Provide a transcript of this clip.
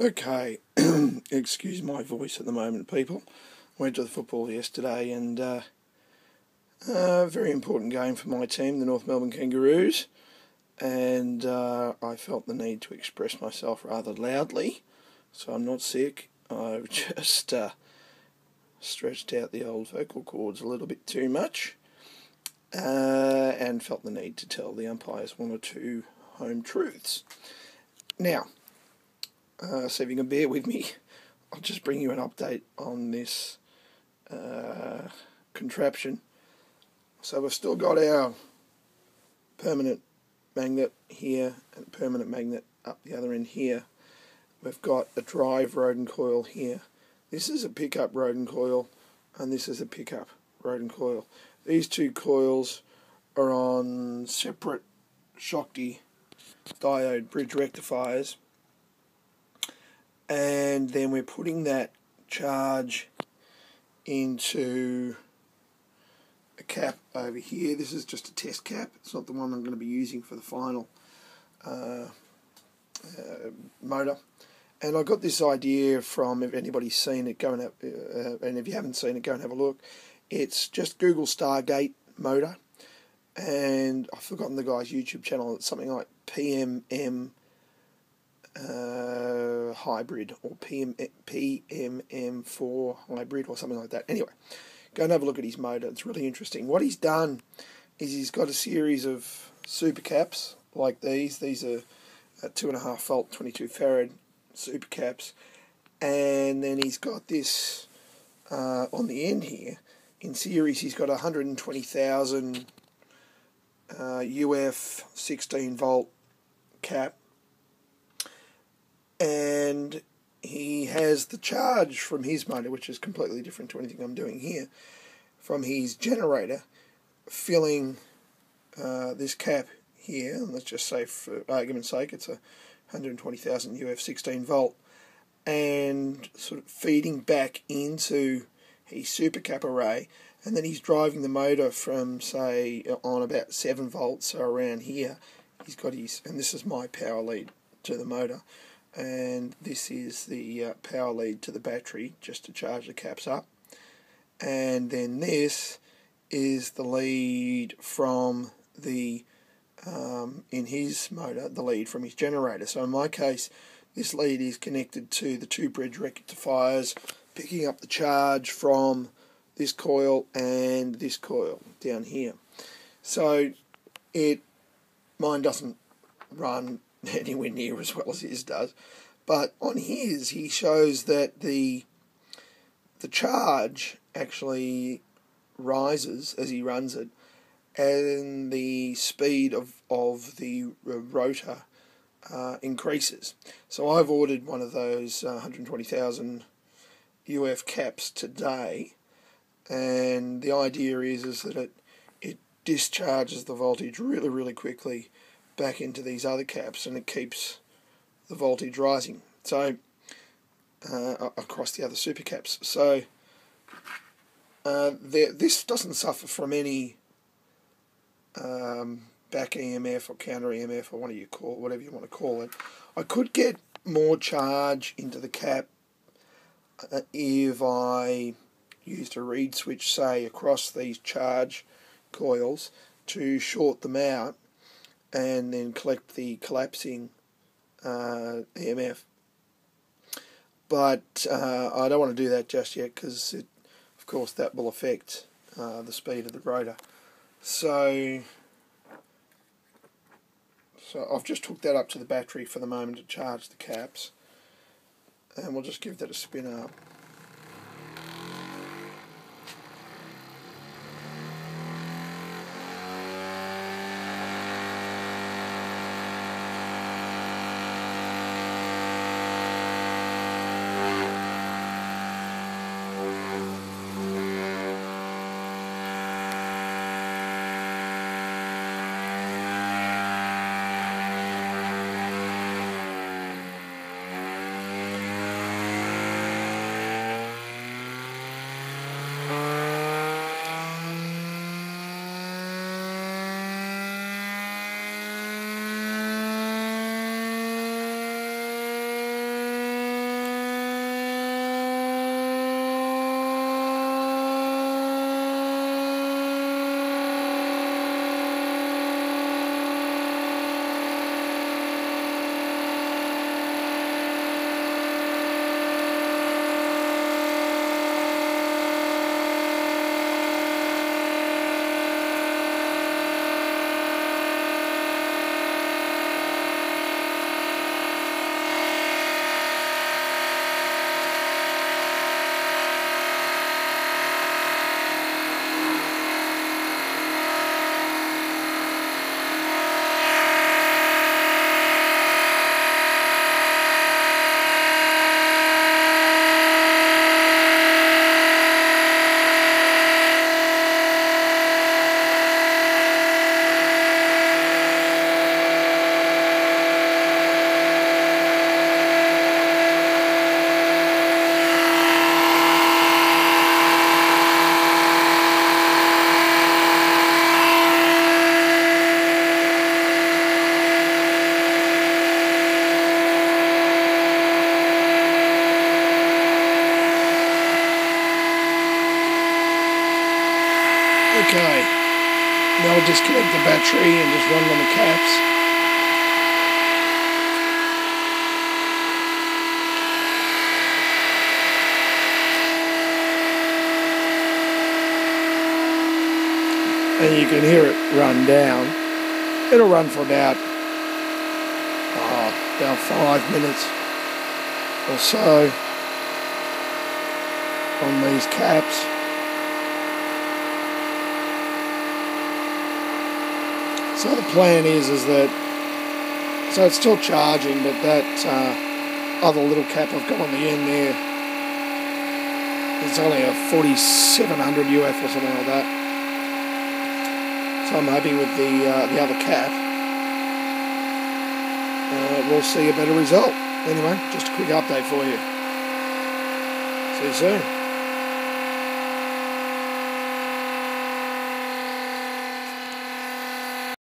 Okay, excuse my voice at the moment, people. Went to the football yesterday and uh, a very important game for my team, the North Melbourne Kangaroos, and uh, I felt the need to express myself rather loudly, so I'm not sick. I've just uh, stretched out the old vocal cords a little bit too much uh, and felt the need to tell the umpires one or two home truths. Now, uh, so if you can bear with me, I'll just bring you an update on this uh, contraption. So we've still got our permanent magnet here and permanent magnet up the other end here. We've got a drive Rodin coil here. This is a pickup Rodin coil and this is a pickup Rodin coil. These two coils are on separate Schottky diode bridge rectifiers and then we're putting that charge into a cap over here. This is just a test cap. It's not the one I'm going to be using for the final uh, uh, motor. And I got this idea from, if anybody's seen it, go and have, uh, and if you haven't seen it, go and have a look. It's just Google Stargate motor, and I've forgotten the guy's YouTube channel. It's something like PMM uh, hybrid or PM, PMM4 hybrid or something like that. Anyway, go and have a look at his motor. It's really interesting. What he's done is he's got a series of super caps like these. These are two and a half volt, 22 farad super caps, and then he's got this uh, on the end here. In series, he's got a 120,000 uh, UF 16 volt cap and he has the charge from his motor, which is completely different to anything I'm doing here, from his generator, filling uh, this cap here, and let's just say for argument's sake it's a 120,000 UF 16 volt, and sort of feeding back into his super cap array, and then he's driving the motor from say on about 7 volts, so around here, he's got his, and this is my power lead to the motor and this is the uh, power lead to the battery just to charge the caps up. And then this is the lead from the um, in his motor the lead from his generator. So in my case this lead is connected to the two bridge rectifiers picking up the charge from this coil and this coil down here. So it mine doesn't run anywhere near as well as his does. But on his, he shows that the the charge actually rises as he runs it, and the speed of of the rotor uh, increases. So I've ordered one of those uh, 120,000 UF caps today, and the idea is is that it it discharges the voltage really really quickly back into these other caps and it keeps the voltage rising. So uh, across the other super caps. So uh, there, this doesn't suffer from any um, back EMF or counter EMF or you call whatever you want to call it. I could get more charge into the cap uh, if I used a reed switch, say, across these charge coils to short them out and then collect the collapsing uh, EMF. But uh, I don't want to do that just yet because, of course, that will affect uh, the speed of the rotor. So, so I've just hooked that up to the battery for the moment to charge the caps, and we'll just give that a spin up. Okay. Now we'll disconnect the battery and just run on the caps. And you can hear it run down. It'll run for about oh, about five minutes or so on these caps. So the plan is is that so it's still charging, but that uh, other little cap I've got on the end there, it's only a 4700 UF or something like that. So I'm hoping with the uh, the other cap, uh, we'll see a better result. Anyway, just a quick update for you. See you soon.